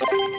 You